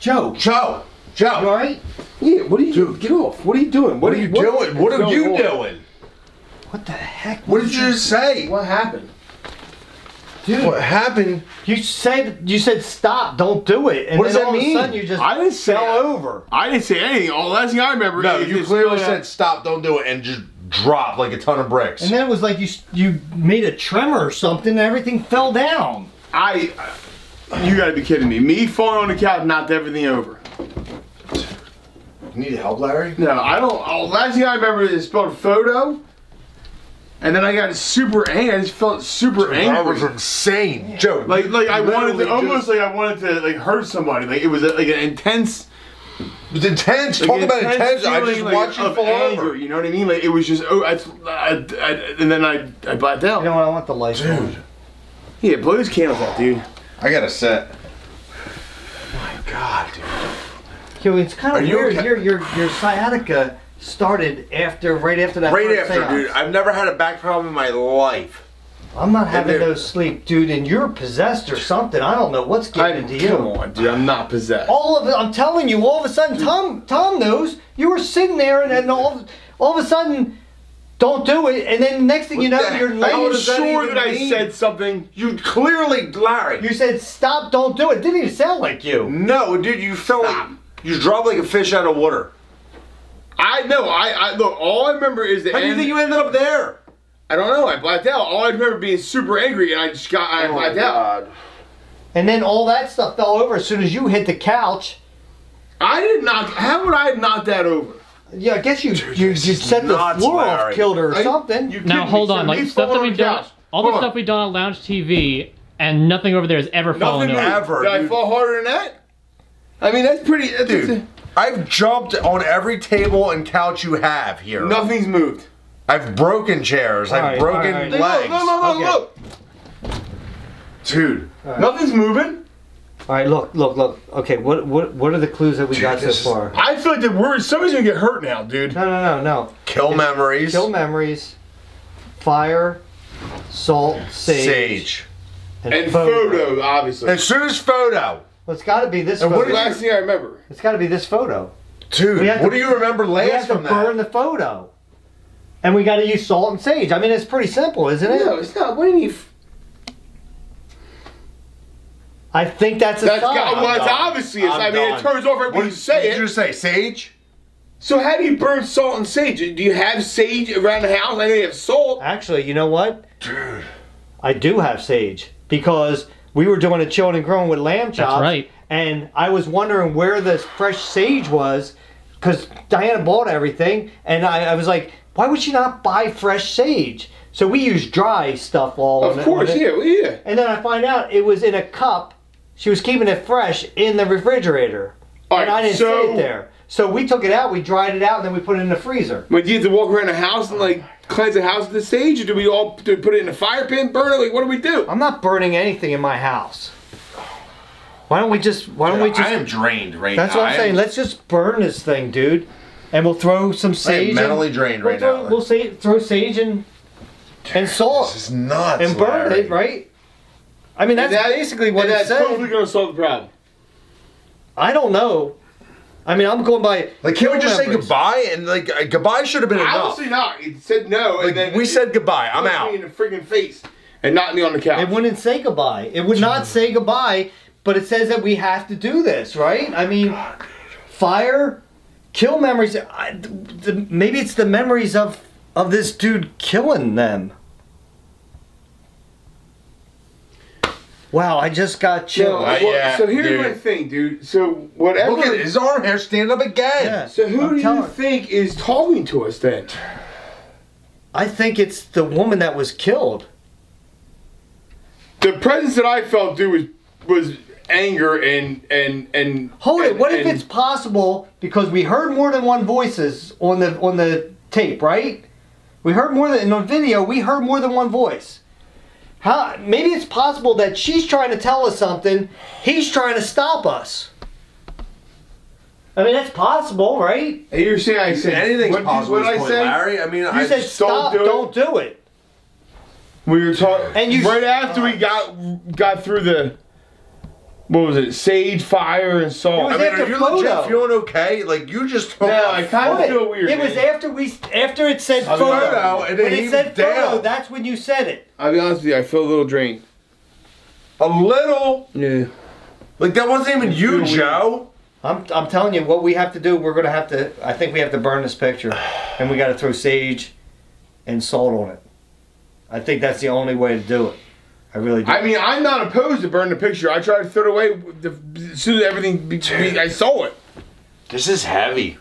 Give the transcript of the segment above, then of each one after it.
Joe. Joe. Joe. alright? Yeah, what are you doing? Get off. What are you doing? What are you doing? What are you on? doing? What the heck? What did you just say? What happened? Dude, What happened? you said you said stop, don't do it. And What does then that all mean? of a sudden you just I didn't say fell over. I didn't say anything. All the last thing I remember No, is you clearly said stop, don't do it, and just drop like a ton of bricks. And then it was like you you made a tremor or something and everything fell down. I. You gotta be kidding me. Me falling on the couch knocked everything over. Need help, Larry? No, I don't. Oh, last thing I remember is spelled photo. And then I got super angry. I just felt super angry. That was angry. insane. Joe. Like, like I wanted to almost just- like I wanted to like hurt somebody. Like it was a, like an intense. It was intense. Like Talk about intense. I feeling, just like, watched you fall anger. over. You know what I mean? Like it was just. Oh, I, I, I, and then I I blacked out. You know what? I want the lights on. Dude. Yeah, blow those candles out, dude. I got a set. My God, dude. Yo, it's kind Are of you weird. okay? Your your your sciatica started after right after that. Right after, seance. dude. I've never had a back problem in my life. I'm not having no sleep, dude, and you're possessed or something. I don't know what's I, getting into come on, dude. I'm not possessed. All of it, I'm telling you, all of a sudden, Tom Tom knows. You were sitting there, and then all all of a sudden, don't do it, and then next thing you know, you're hell I'm laying. does that sure that I mean? said something. You clearly, Larry. You said stop, don't do it. Didn't even sound like you. no, dude. You felt like you dropped like a fish out of water. I know. I, I look. All I remember is the How do you think you ended up there? I don't know. I blacked out. All I remember being super angry, and I just got. I oh blacked out. And then all that stuff fell over as soon as you hit the couch. I did not. How would I have knocked that over? Yeah, I guess you you, this you set the floor off, Larry. killed her or I- something. you Now hold on, like me stuff that we on the done, couch. all the Hold stuff on. we done on Lounge TV, and nothing over there has ever fallen Nothing over. ever. Did I fall harder than that? I mean, that's pretty. That's Dude, I've jumped on every table and couch you have here. nothing's moved. I've broken chairs. I've Alright, broken alright. Look, legs. Look, look, look, Okay. look. Dude. Nothing's moving. All right, look, look, look. Okay, what what what are the clues that we got so is- far? I feel like the word somebody's gonna get hurt now, dude. No, no, no, no. Kill memories. Kill memories, fire, salt, sage, Sage. And photo, obviously. As soon as photo. Well, it's got to be this And what photo. did Last thing I remember. It's got to be this photo. Dude, what to- do you remember last We have last to from burn the photo, and we got to use salt and sage. I mean, it's pretty simple, isn't it? No, it's not. What do you mean? I think that's a That's sign. got, well, it's obviously. It's, I'm I mean, done. it turns off right What when you say did it. you just say? Sage? So how do you burn salt and sage? Do you have sage around the house? I know you have salt. Actually, you know what? Dude. I do have sage because we were doing a chilled and grown with lamb chops. That's right. And I was wondering where the fresh sage was because Diana bought everything, and I, I was like, why would she not buy fresh sage? So we use dry stuff all on Of it- Of course, yeah, yeah. And then I find out it was in a cup. She was keeping it fresh in the refrigerator. All and right, I didn't so- see it there. So we took it out, we dried it out, and then we put it in the freezer. But do you have to walk around the house and like cleanse the house with the sage, or do we all do we put it in a fire pit, burn it? Like, what do we do? I'm not burning anything in my house. Why don't we just? Why don't we just? I am drained right That's now. That's what I'm I saying. am- Let's just burn this thing, dude, and we'll throw some I sage. am mentally and, drained we'll right throw, now. We'll say throw sage and and salt This is nuts. and burn Larry. it, right? I mean, that's that- basically what and it that's said. going to solve the problem. I don't know. I mean, I'm going by. Like, can't we kill just say goodbye? And like, uh, goodbye should have been enough. Obviously not. It said no, Like, and then we said goodbye. I'm out. Me in the freaking face and knocked me on the couch. It wouldn't say goodbye. It would not say goodbye, but it says that we have to do this, right? I mean, fire, kill memories. I, the, maybe it's the memories of of this dude killing them. Wow, I just got So, chills. Uh, well, yeah, so here's dude. my thing, dude. So whatever. Look at his arm hair stand up again. Yeah. So who I'm do you think is talking to us then? I think it's the woman that was killed. The presence that I felt, dude, was was anger and and and. Hold it. and- What if it's possible because we heard more than one voices on the on the tape, right? We heard more than on video. We heard more than one voice. How? Maybe it's possible that she's trying to tell us something. He's trying to stop us. I mean, that's possible, right? Hey, You're saying I said Anything's what, possible What did I point, say? Larry. I mean, You I said stop, do it. don't do it. We were talking, And you- right after we got got through the what was it? Sage, fire, and It salt. was I mean, after are you photo. legit feeling okay? Like you just took No, a I kind of feel weird. It was after we after it said I'll photo. photo, and then when it said down. photo, that's when you said it. I'll be honest with you. I feel a little drained. a little. Yeah. Like that wasn't even you, weird. Joe. I'm, I'm telling you, what we have to do, we're gonna have to. I think we have to burn this picture, and we got to throw sage and salt on it. I think that's the only way to do it. I really do. I mean, I'm not opposed to burn the picture. I tried to throw it away the, as soon as everything be, be- I saw it. This is heavy.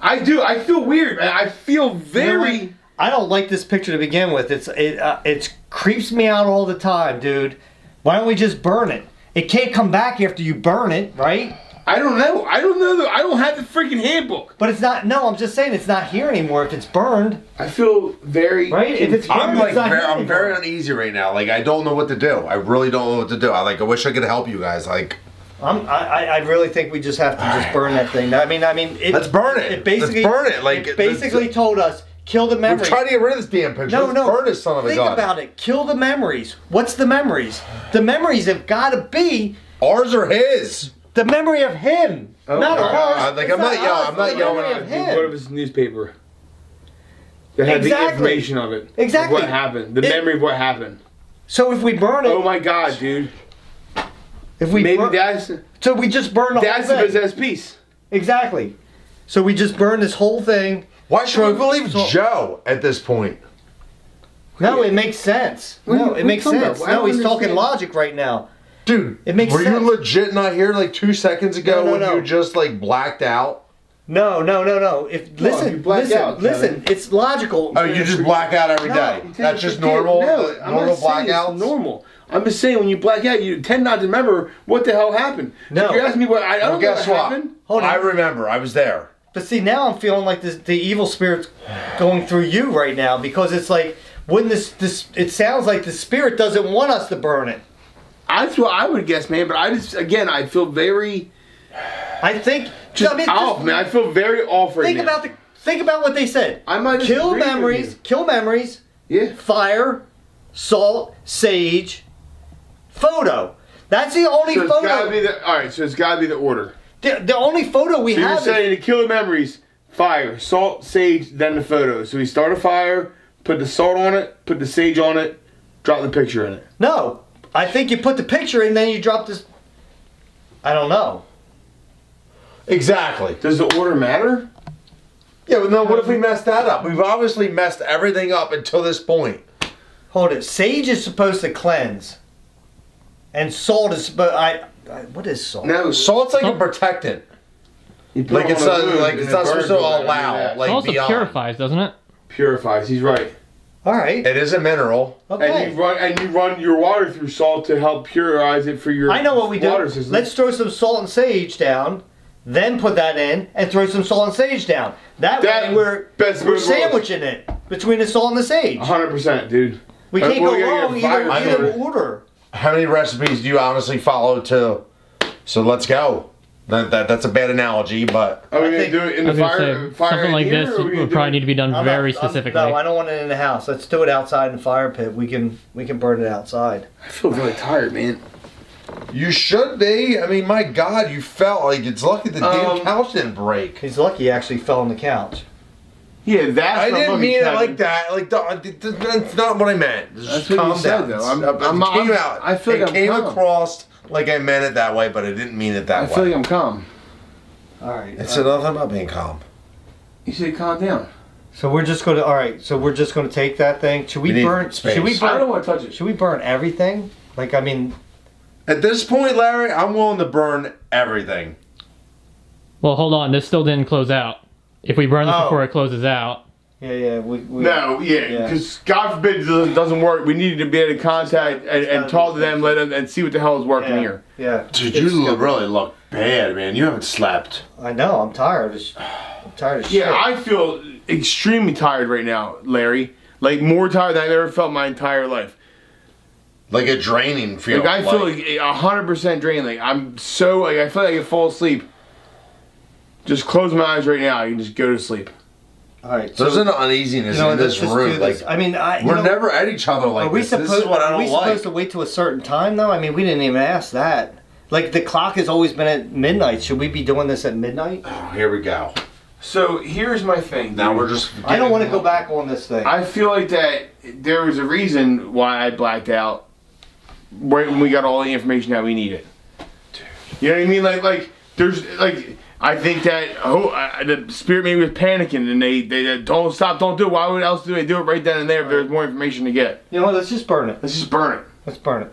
I do. I feel weird. I feel You know very. I don't like this picture to begin with. It's it uh, it creeps me out all the time, dude. Why don't we just burn it? It can't come back after you burn it, right? I don't know. I don't know. The, I don't have the freaking handbook. But it's not. No, I'm just saying it's not here anymore. If it's burned, I feel very. right? If it's burned, I'm it's like not very, here I'm very uneasy right now. Like I don't know what to do. I really don't know what to do. I like I wish I could help you guys. Like I'm, I, I- I really think we just have to just burn that thing. I mean, I mean, it, Let's burn it. It basically, Let's burn it, like, it it- basically told us kill the we're memories. trying to get rid of this damn picture. no, Let's no. burn this son of a think gun. about it. Kill the memories. What's the memories? The memories have got to be Ours or his? The memory of him, Oh, not uh, ours. uh, like, It's I'm not yelling- us, I'm not yelling memory at of you. him. What if it's newspaper? That had the information of it. of Exactly. what happened. The It- memory of what happened. So if we burn it, Oh my god, dude. if we Maybe burn, that's so we just burn the that's the whole thing. possessed piece. Exactly. So we just burn this whole thing. Why should we believe so- Joe at this point? No, it makes sense. What are you- No, what are it you makes sense. No, don't he's talking logic right now. Dude, It makes were sense. you legit not here like two seconds ago No, no, when no. you just like blacked out? No, no, no, no. If No, listen, you black listen, out, listen. It's logical. Oh, you just black out every No, day. That's just normal. No, I'm normal not saying blackouts. normal. I'm just saying when you black out, you tend not to remember what the hell happened. No. If you ask me what I, I Well, don't know guess what what? happened. Hold on. I remember. I was there. But see, now I'm feeling like this, the evil spirit's going through you right now because it's like when this this it sounds like the spirit doesn't want us to burn it. That's what I would guess, man. But I just again, I feel very I think just I mean, off, just man. I feel very off right think now. about the think about what they said. I might Kill memories, kill memories, Yeah. fire, salt, sage, photo. That's the only So it's photo. gotta be the all right. So it's gotta be the order. the, the only photo we So you're have. is- saying to kill the memories, fire, salt, sage, then the photo. So we start a fire, put the salt on it, put the sage on it, drop the picture in it. No, I think you put the picture in, then you drop this. I don't know. Exactly. Does the order matter? Yeah, but no, what if we messed that up? We've obviously messed everything up until this point. Hold it. Sage is supposed to cleanse, and salt is. But I, I what is salt? No. Salt's like a protectant. You put Like it's a not like it's not supposed to it, I mean, allow that like it also beyond. purifies, doesn't it? purifies. He's right. All right. It is a mineral. Okay. And you run and you run your water through salt to help purifies it for your. I know what we do. water system. Let's throw some salt and sage down, then put that in, and throw some salt and sage down. That, That way we're best we're move was. sandwiching it between the salt and the sage. 100 percent, dude. We can't well, go wrong yeah, either, either order. How many recipes do you honestly follow to? So let's go. That, that that's a bad analogy, but Are we I gonna think- do it in the fire? say fire something like here, this or would probably need to be done I'm very not- I'm- specifically. no, I don't want it in the house. Let's do it outside in the fire pit. We can we can burn it outside. I feel really tired, man. you should be. I mean, my God, you felt like it's lucky the damn Um, couch didn't break. He's lucky he actually fell on the couch. Yeah, that's. I didn't lucky, mean it like that. Like th- th- that's not what I meant. Just That's what calm you said, down. though. I'm- It I'm- came I'm- out. I feel it like I'm came calm. across like I meant it that way, but I didn't mean it that I way. I feel like I'm calm. All right. It said uh, nothing about being calm. You said calm down. So we're just gonna all right. So we're just gonna take that thing. Should we, We need burn? space. Should we burn? I don't want to touch it. Should we burn everything? Like I mean, At this point, Larry, I'm willing to burn everything. Well, hold on. This still didn't close out. If we burn this Oh. before it closes out, yeah, yeah. We, we No, yeah, Yeah. because God forbid it doesn't, doesn't work. We needed to be able to contact and, It's and gotta talk to them, let them, and see what the hell is working yeah, here. Yeah. Dude, It's- you look, really look bad, man. You haven't slept. I know. I'm tired. I'm tired of shit. Yeah, I feel extremely tired right now, Larry. Like more tired than I've ever felt my entire life. Like a draining feel. Like I feel like hundred percent drained. Like I'm so like I feel like I could fall asleep. Just close my eyes right now. You can just go to sleep. All right. So There's an uneasiness you know, in this room. this. Like I mean, I, we're know, never at each other like Are we this. supposed? this is what I are we don't like. supposed to wait to a certain time though? I mean, we didn't even ask that. Like the clock has always been at midnight. Should we be doing this at midnight? Oh, here we go. So here's my thing. Now we're just. I don't want to go back on this thing. I feel like that there was a reason why I blacked out right when we got all the information that we needed. You know what I mean? Like, like there's like I think that oh uh, the spirit maybe was panicking and they they uh, don't stop, don't do it. Why would else do they do it right then and there if there's more information to get? you know what? Let's just burn it. Let's just burn it. Let's burn it.